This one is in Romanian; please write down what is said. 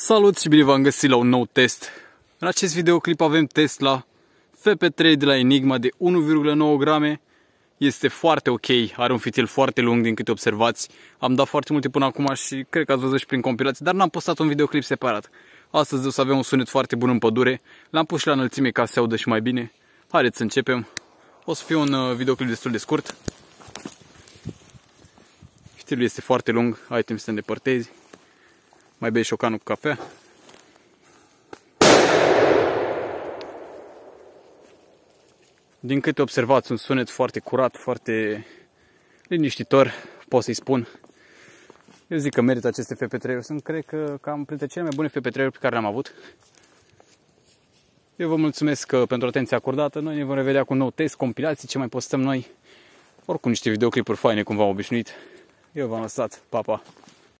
Salut și bine v-am găsit la un nou test. În acest videoclip avem test la FP3 de la Enigma de 1,9 grame. Este foarte ok, are un fitil foarte lung din câte observați. Am dat foarte multe până acum și cred că ați văzut și prin compilație, dar n-am postat un videoclip separat. Astăzi o să avem un sunet foarte bun în pădure. L-am pus și la înălțime ca să se audă și mai bine. Haideți să începem. O să fie un uh, videoclip destul de scurt. Fitilul este foarte lung, ai timp să te îndepărtezi. Mai bei șocanul cu cafea. Din câte observați, un sunet foarte curat, foarte liniștitor, pot să-i spun. Eu zic că merită aceste FP3-uri. Sunt, cred că, cam printre cele mai bune FP3-uri pe care le-am avut. Eu vă mulțumesc uh, pentru atenția acordată. Noi ne vom revedea cu un nou test, compilații, ce mai postăm noi. Oricum niște videoclipuri faine, cum v-am obișnuit. Eu v-am lăsat. Pa, pa!